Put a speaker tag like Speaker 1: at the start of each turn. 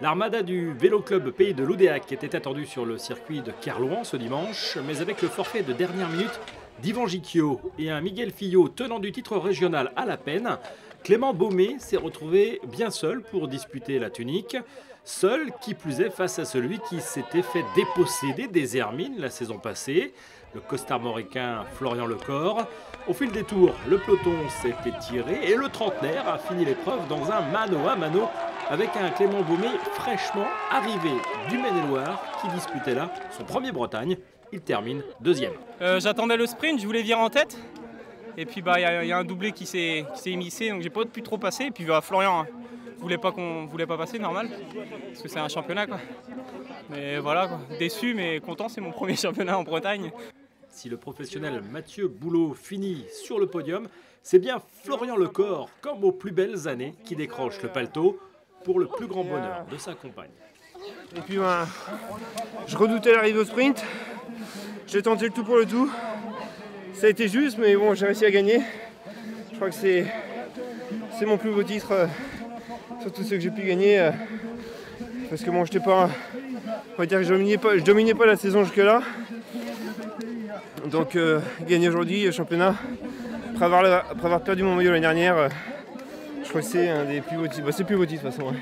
Speaker 1: L'armada du Vélo Club Pays de l'Oudéac était attendue sur le circuit de Kerlouan ce dimanche, mais avec le forfait de dernière minute d'Ivan Gicchio et un Miguel Fillot tenant du titre régional à la peine, Clément Baumé s'est retrouvé bien seul pour disputer la tunique. Seul, qui plus est, face à celui qui s'était fait déposséder des Hermines la saison passée, le costar-moricain Florian Lecor. Au fil des tours, le peloton s'est étiré et le trentenaire a fini l'épreuve dans un mano à mano avec un Clément Baumé fraîchement arrivé du Maine-et-Loire qui disputait là son premier Bretagne. Il termine deuxième.
Speaker 2: Euh, J'attendais le sprint, je voulais virer en tête. Et puis bah il y, y, a un doublé qui s'est émissé, donc j'ai pas pu trop passer. Et puis bah, Florian hein, voulait pas qu'on voulait pas passer, normal, parce que c'est un championnat quoi. Mais voilà, quoi. déçu mais content, c'est mon premier championnat en Bretagne.
Speaker 1: Si le professionnel Mathieu Boulot finit sur le podium, c'est bien Florian Lecor, comme aux plus belles années, qui décroche le paletot pour le plus grand bonheur de sa compagne.
Speaker 3: Et puis ben, je redoutais l'arrivée au sprint. J'ai tenté le tout pour le tout. Ça a été juste, mais bon, j'ai réussi à gagner. Je crois que c'est mon plus beau titre euh, sur tous ceux que j'ai pu gagner. Euh, parce que bon, j'étais pas, on va dire que je dominais pas, pas la saison jusque là. Donc euh, gagner aujourd'hui championnat, après avoir, après avoir, perdu mon maillot l'année dernière, je crois que c'est un des plus beaux titres. Bah, c'est le plus beau titre de toute façon. Ouais.